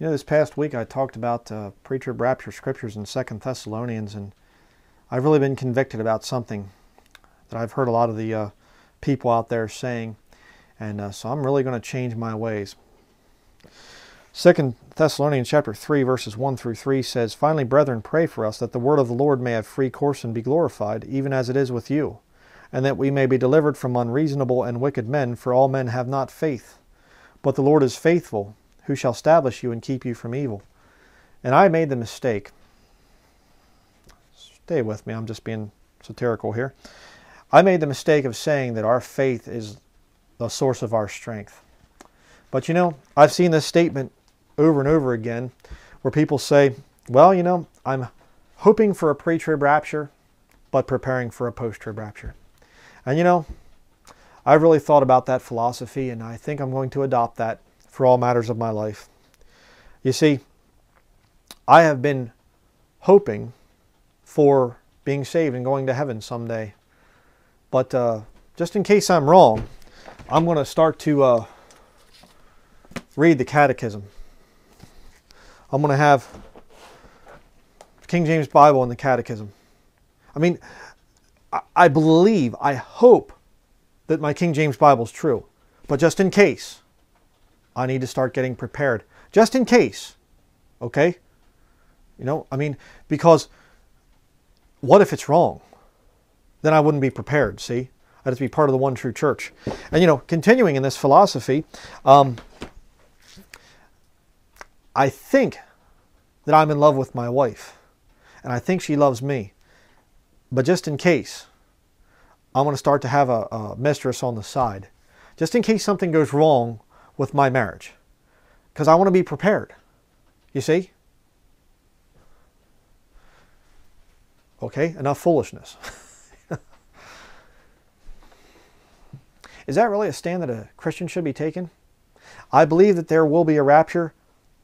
You know, this past week I talked about uh, pre-trib rapture scriptures in Second Thessalonians, and I've really been convicted about something that I've heard a lot of the uh, people out there saying, and uh, so I'm really going to change my ways. Second Thessalonians chapter 3 verses 1 through 3 says, Finally, brethren, pray for us that the word of the Lord may have free course and be glorified, even as it is with you, and that we may be delivered from unreasonable and wicked men, for all men have not faith. But the Lord is faithful, who shall establish you and keep you from evil. And I made the mistake. Stay with me, I'm just being satirical here. I made the mistake of saying that our faith is the source of our strength. But you know, I've seen this statement over and over again where people say, well, you know, I'm hoping for a pre trib rapture, but preparing for a post trib rapture. And you know, I've really thought about that philosophy and I think I'm going to adopt that for all matters of my life. You see, I have been hoping for being saved and going to heaven someday. But uh, just in case I'm wrong, I'm going to start to uh, read the catechism. I'm going to have King James Bible and the catechism. I mean, I believe, I hope that my King James Bible is true. But just in case, I need to start getting prepared. Just in case. Okay? You know, I mean, because what if it's wrong? Then I wouldn't be prepared, see? I'd have to be part of the one true church. And, you know, continuing in this philosophy, um, I think that I'm in love with my wife. And I think she loves me. But just in case, I'm going to start to have a, a mistress on the side. Just in case something goes wrong with my marriage. Because I want to be prepared. You see? Okay, enough foolishness. Is that really a stand that a Christian should be taking? I believe that there will be a rapture,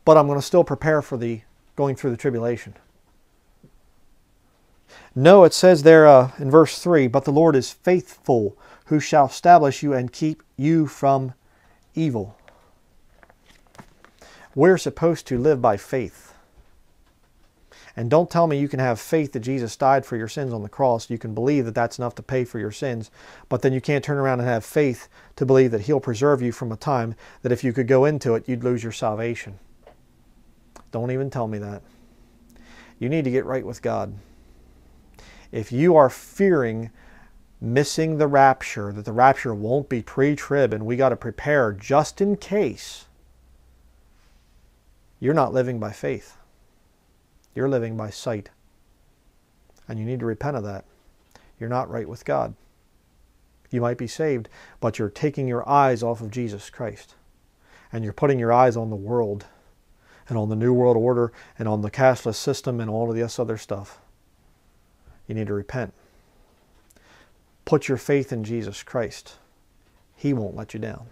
but I'm going to still prepare for the going through the tribulation. No, it says there uh, in verse 3 But the Lord is faithful, who shall establish you and keep you from evil. We're supposed to live by faith. And don't tell me you can have faith that Jesus died for your sins on the cross. You can believe that that's enough to pay for your sins, but then you can't turn around and have faith to believe that He'll preserve you from a time that if you could go into it, you'd lose your salvation. Don't even tell me that. You need to get right with God. If you are fearing missing the rapture, that the rapture won't be pre trib and we got to prepare just in case, you're not living by faith. You're living by sight. And you need to repent of that. You're not right with God. You might be saved, but you're taking your eyes off of Jesus Christ. And you're putting your eyes on the world and on the New World Order and on the cashless system and all of this other stuff. You need to repent. Put your faith in Jesus Christ. He won't let you down.